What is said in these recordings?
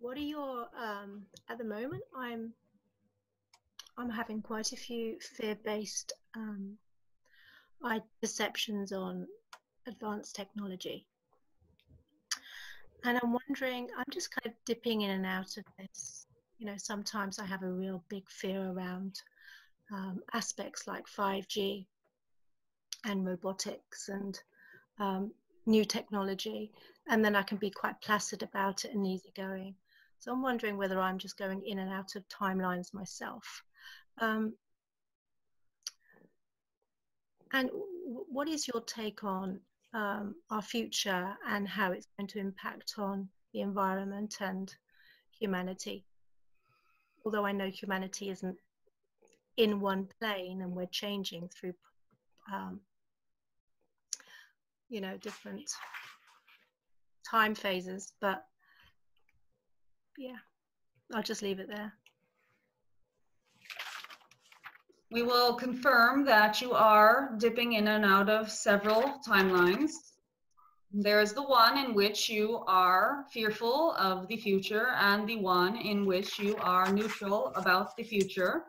what are your um, at the moment? I'm I'm having quite a few fear-based um, perceptions on advanced technology, and I'm wondering. I'm just kind of dipping in and out of this. You know, sometimes I have a real big fear around um, aspects like 5G and robotics and um, new technology, and then I can be quite placid about it and easygoing. So I'm wondering whether I'm just going in and out of timelines myself. Um, and what is your take on um, our future and how it's going to impact on the environment and humanity? Although I know humanity isn't in one plane and we're changing through, um, you know, different time phases, but yeah, I'll just leave it there. We will confirm that you are dipping in and out of several timelines. There is the one in which you are fearful of the future and the one in which you are neutral about the future.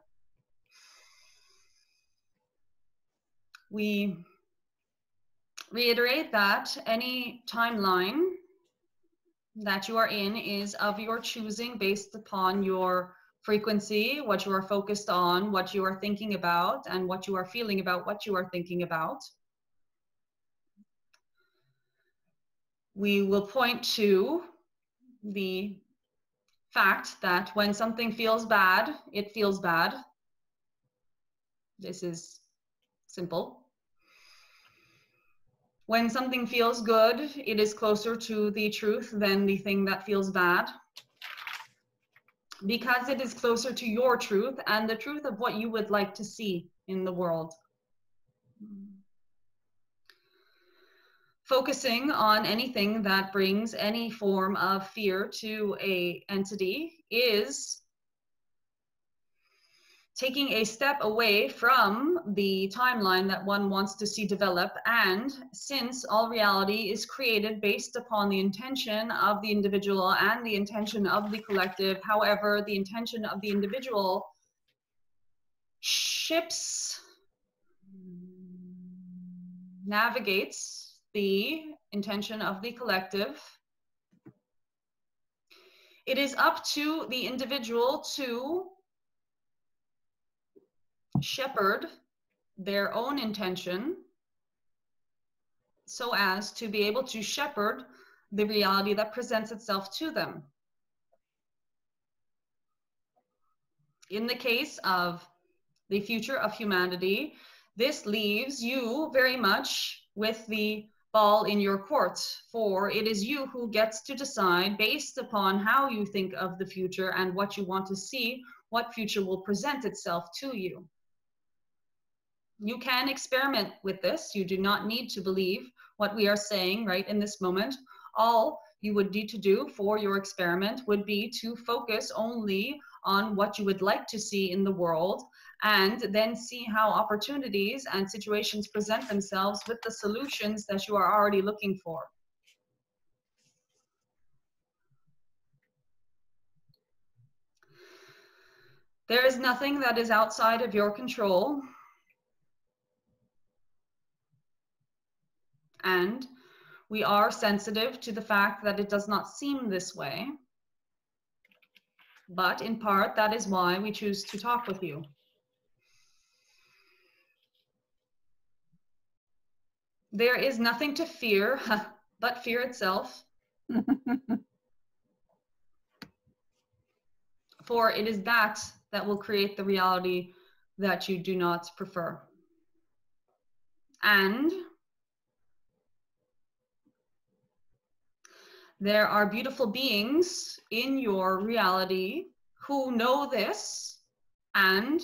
We reiterate that any timeline that you are in is of your choosing based upon your frequency, what you are focused on, what you are thinking about, and what you are feeling about what you are thinking about. We will point to the fact that when something feels bad, it feels bad. This is simple. When something feels good, it is closer to the truth than the thing that feels bad. Because it is closer to your truth and the truth of what you would like to see in the world. Focusing on anything that brings any form of fear to a entity is taking a step away from the timeline that one wants to see develop. And since all reality is created based upon the intention of the individual and the intention of the collective, however, the intention of the individual ships, navigates the intention of the collective. It is up to the individual to shepherd their own intention so as to be able to shepherd the reality that presents itself to them. In the case of the future of humanity, this leaves you very much with the ball in your court, for it is you who gets to decide based upon how you think of the future and what you want to see, what future will present itself to you you can experiment with this. You do not need to believe what we are saying right in this moment. All you would need to do for your experiment would be to focus only on what you would like to see in the world and then see how opportunities and situations present themselves with the solutions that you are already looking for. There is nothing that is outside of your control. And we are sensitive to the fact that it does not seem this way. But in part, that is why we choose to talk with you. There is nothing to fear but fear itself. For it is that that will create the reality that you do not prefer. And There are beautiful beings in your reality who know this and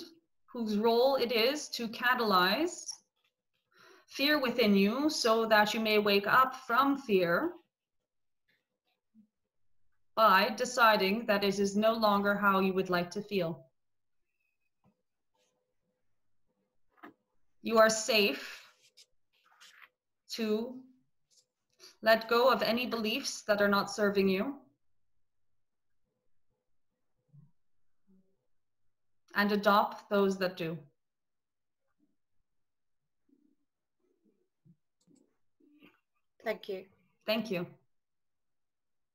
whose role it is to catalyze fear within you so that you may wake up from fear by deciding that it is no longer how you would like to feel. You are safe to let go of any beliefs that are not serving you. And adopt those that do. Thank you. Thank you.